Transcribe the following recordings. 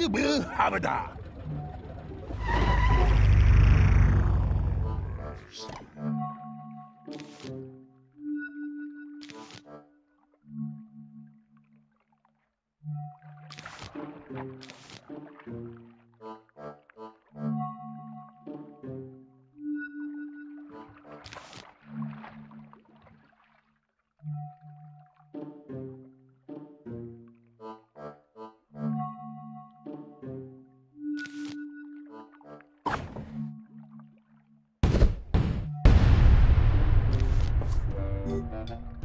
Hagaboo Habada. Uh-huh.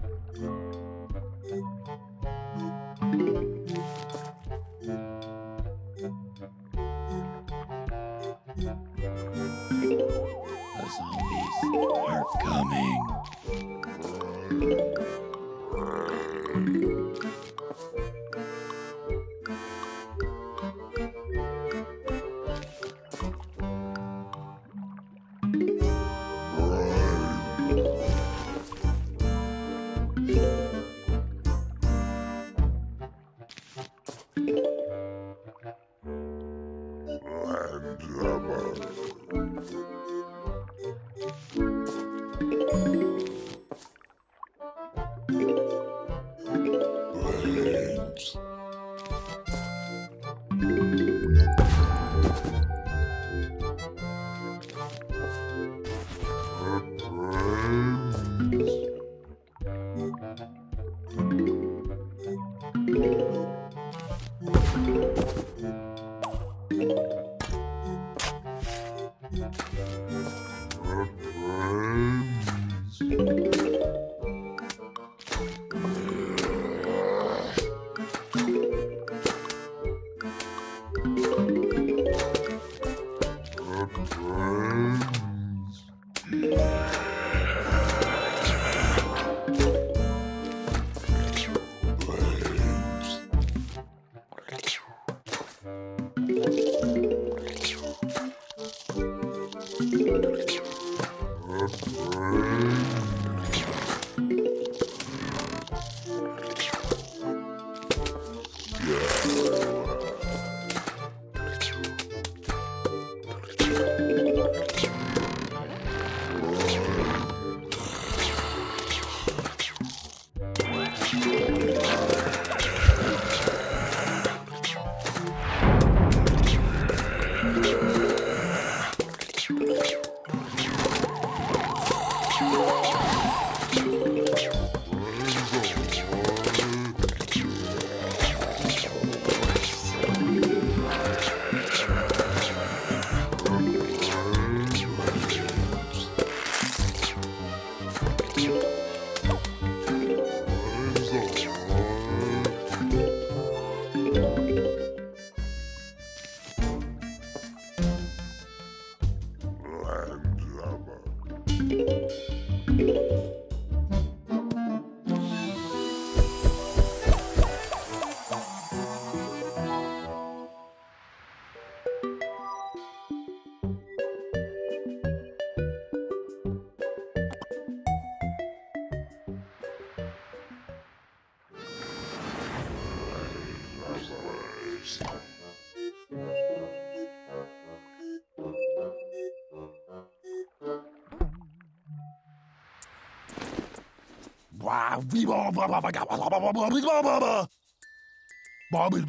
Bobby,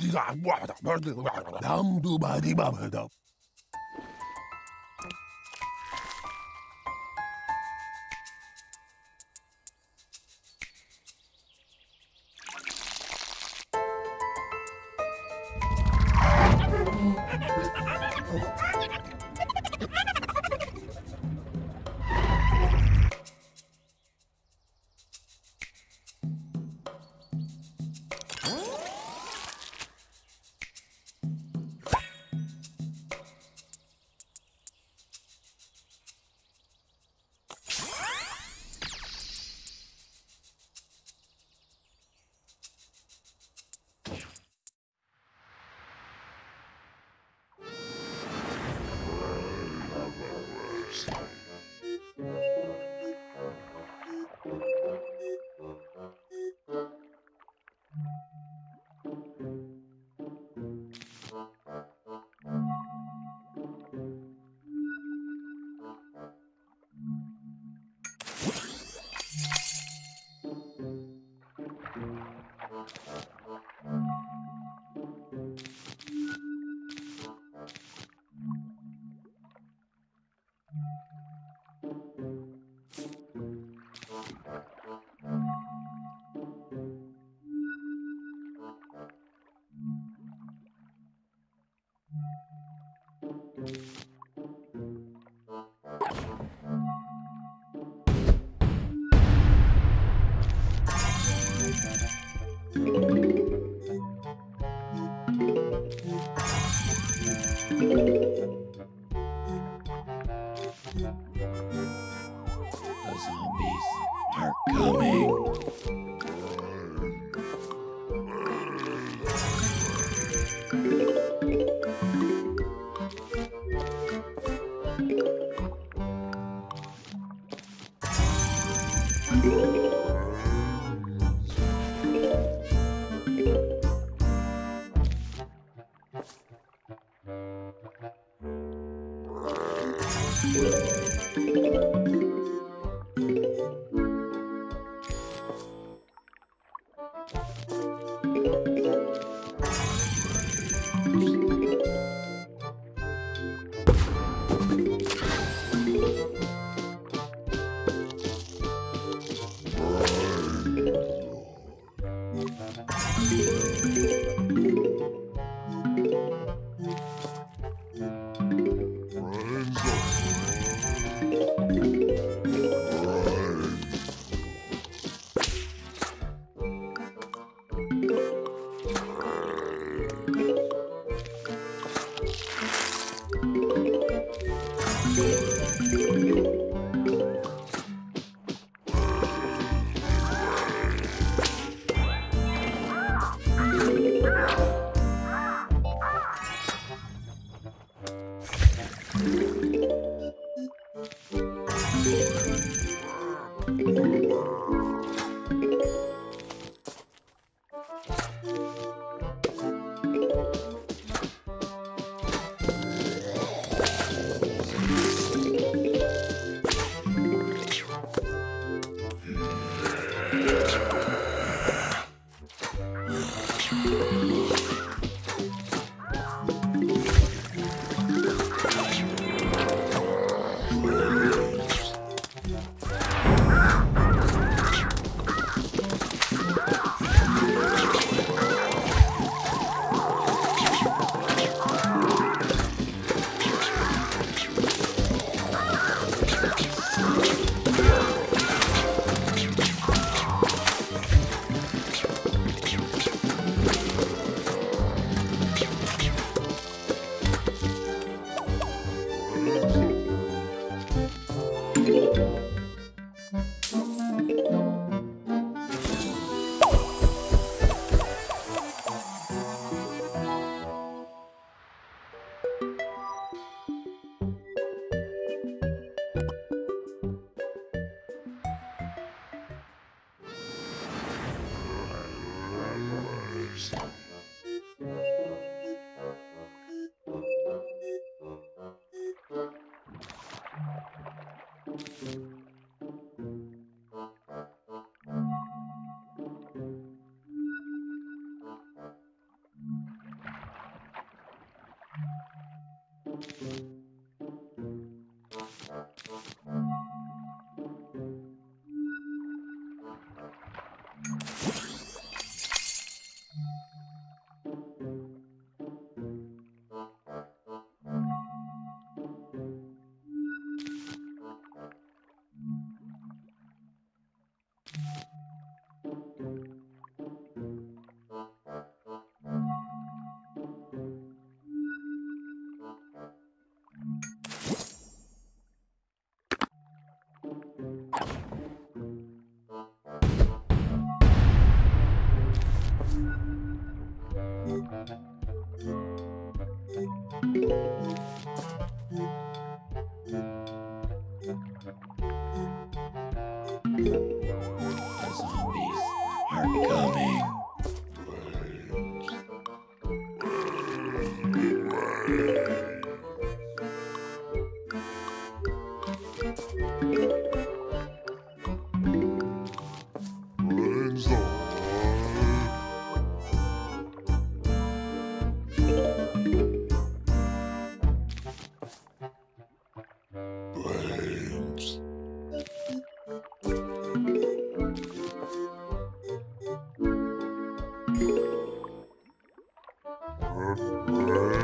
Earth.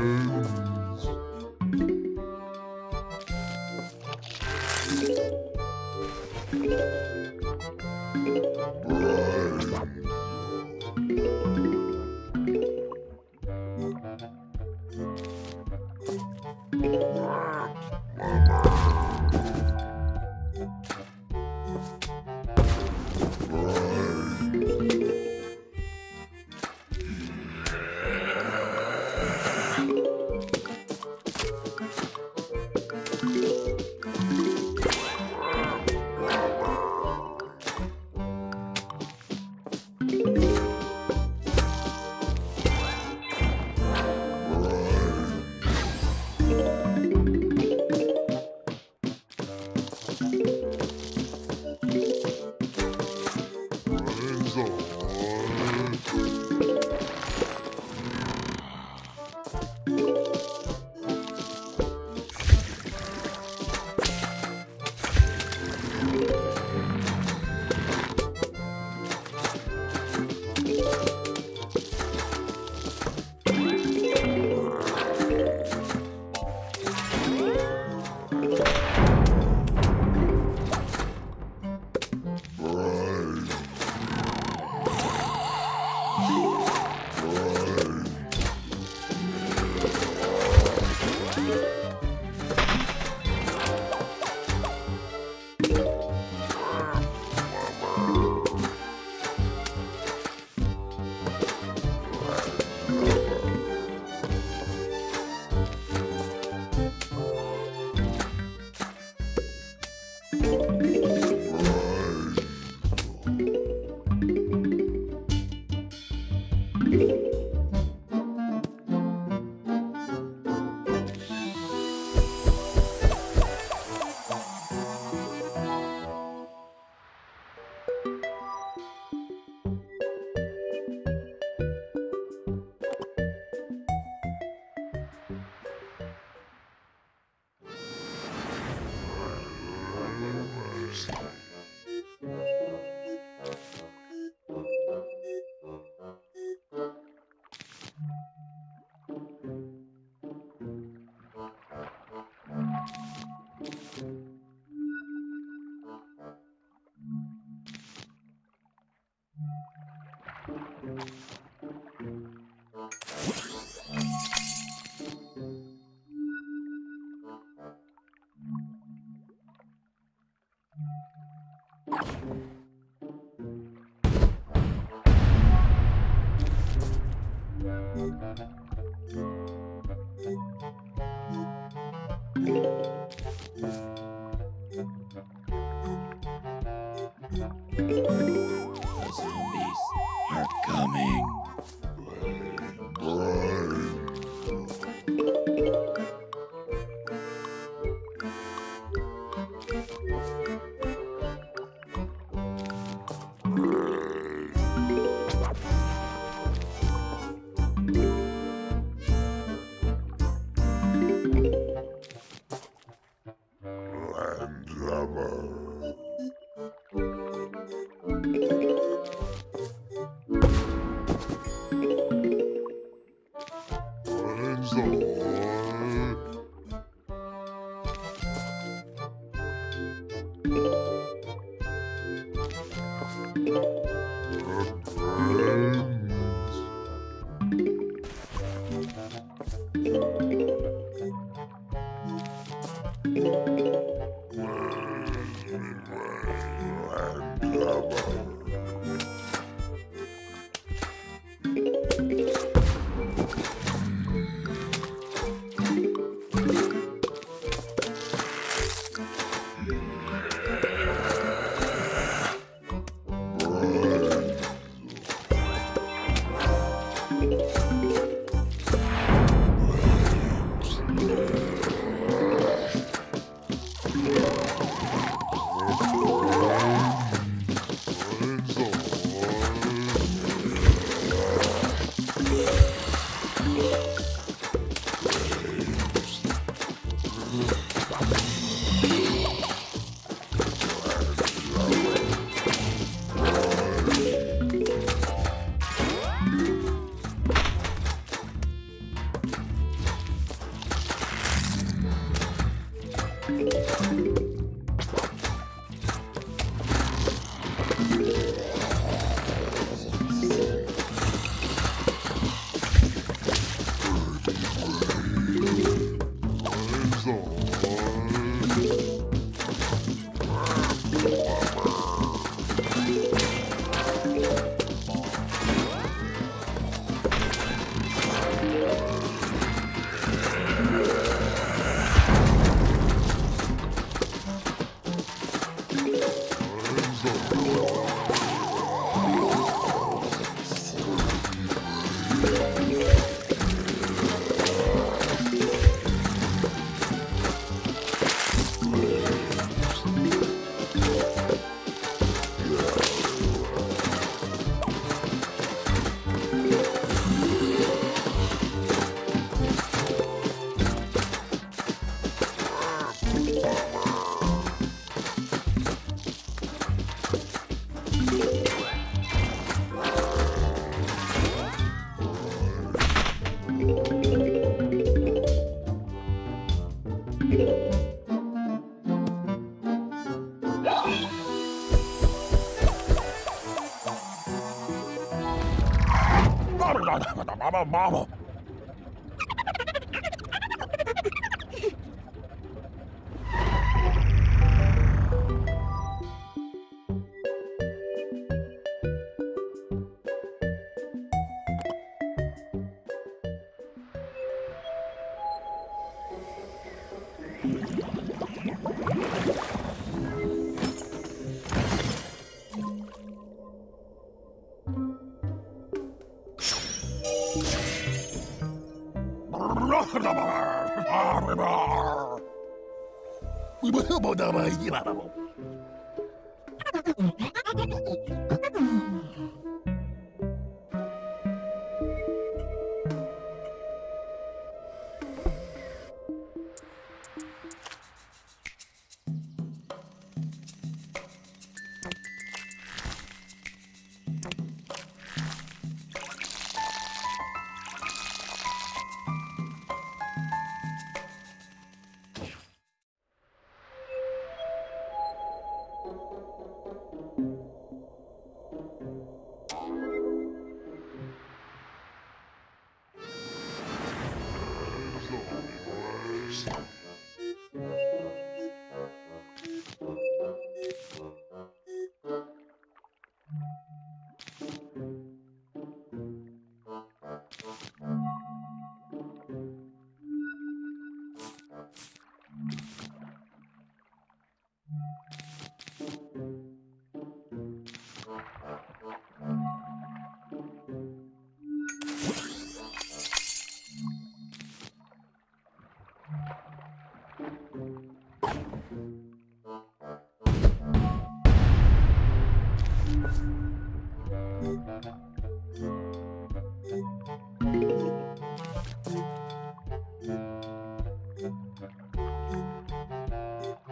mama.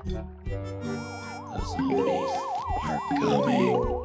The zombies are coming.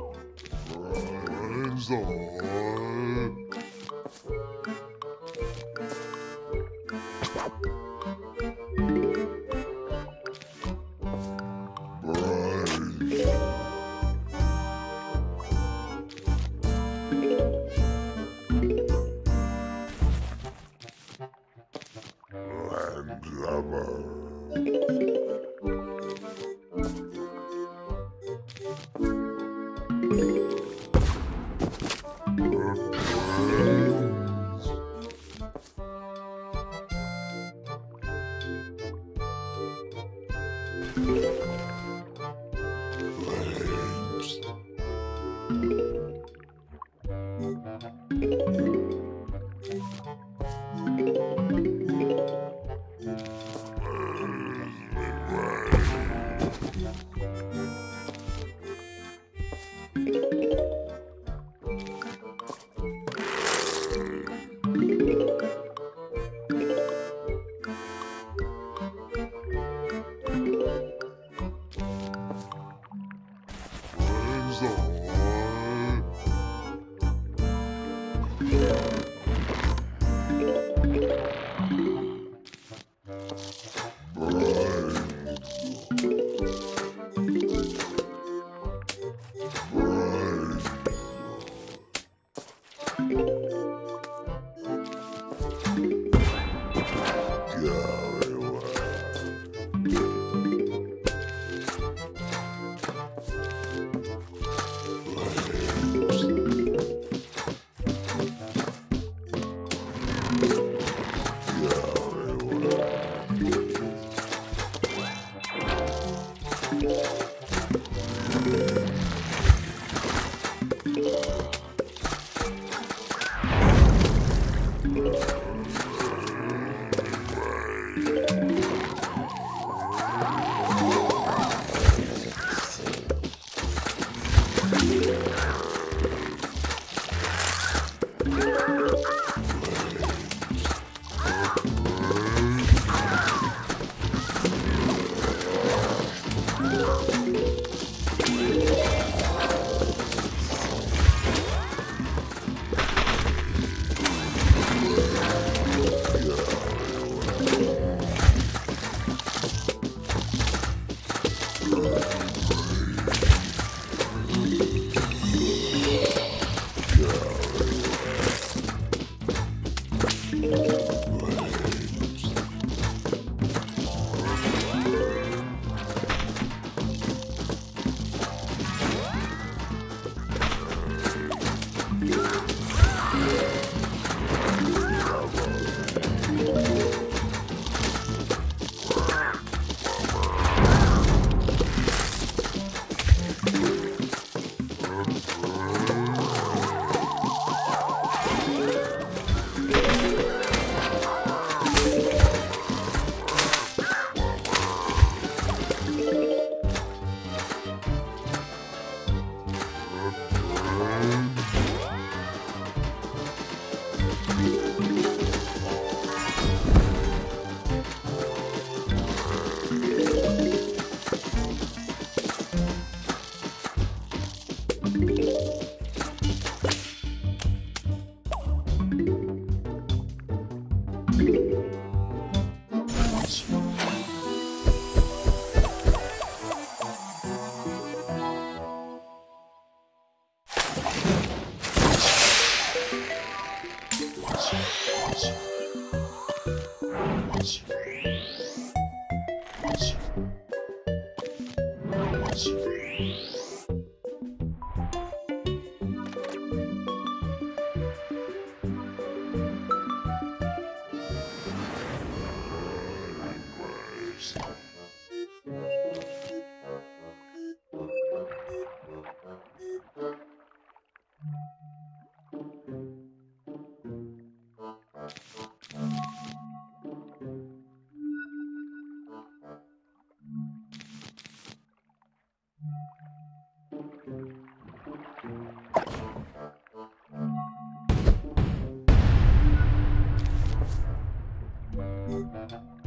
Uh,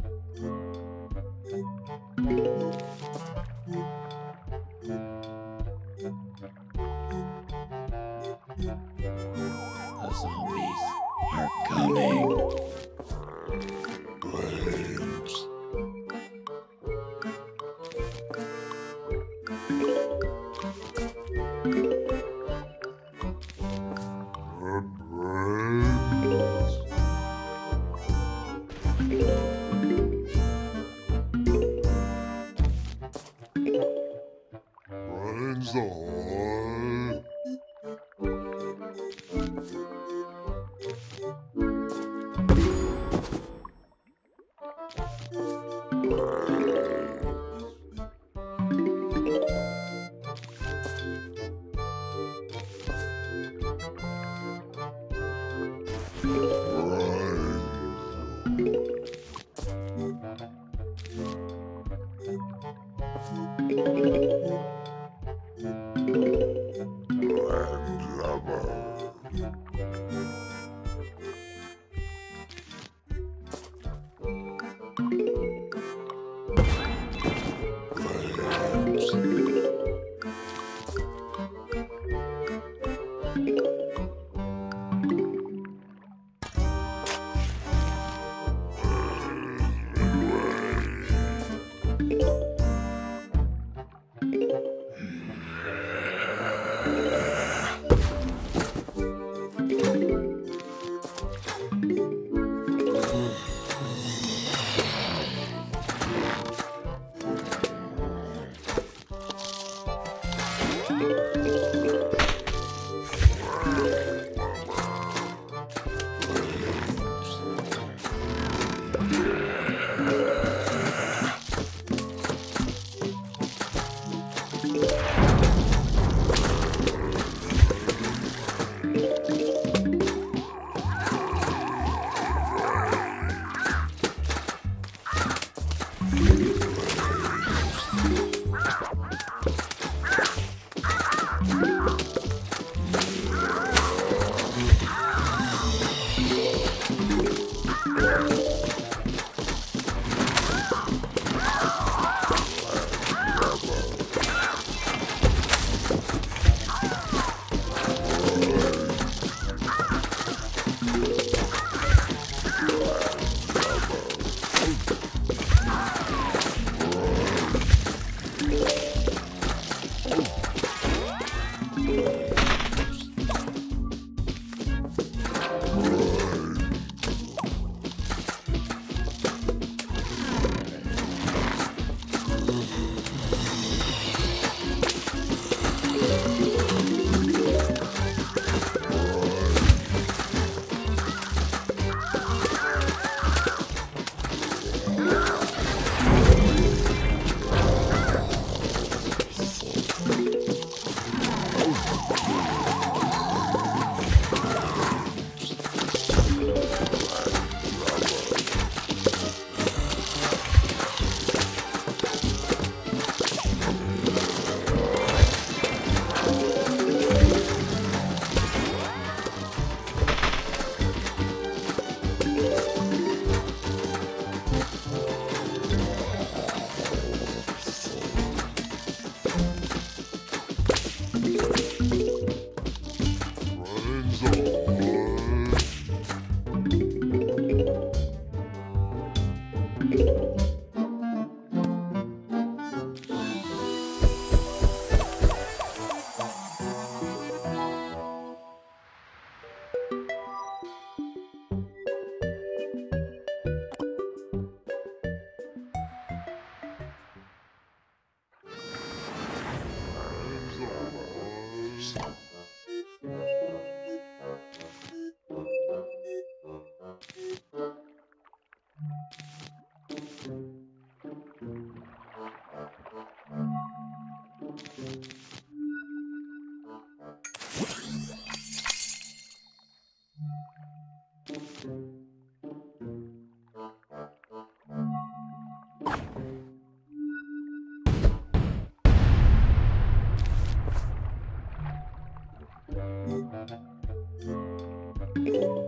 The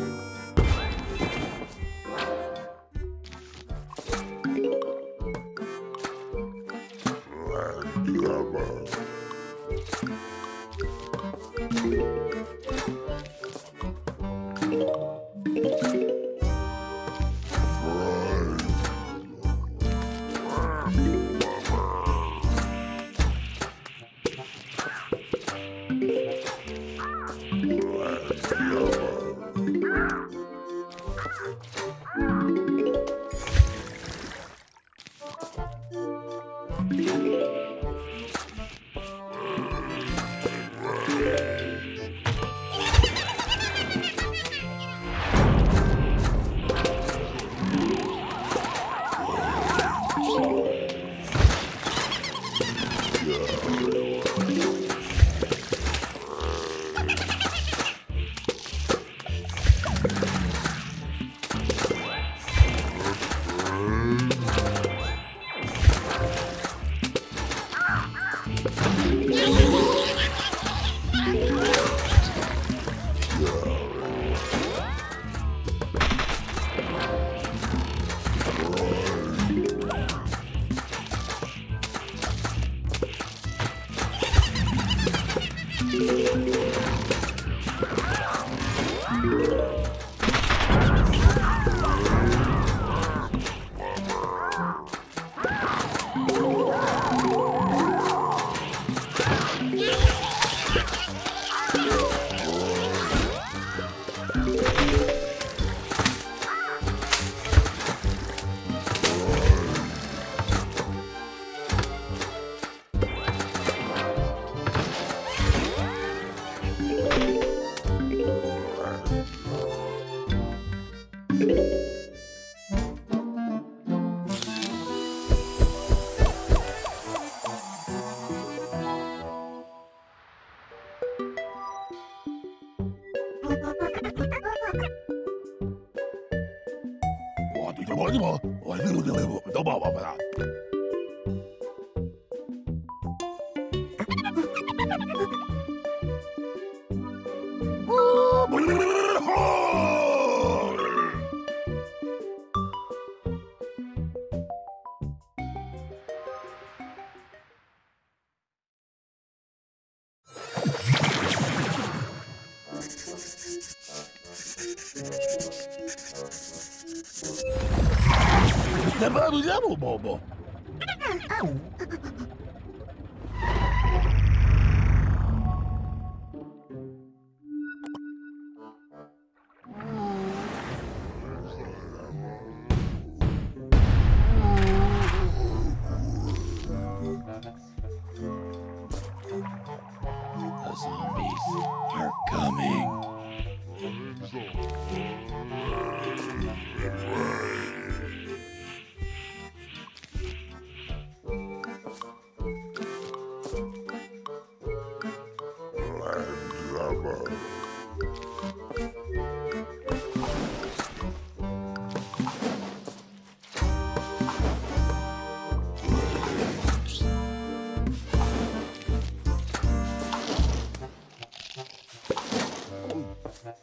Hands on. 어 말 Time's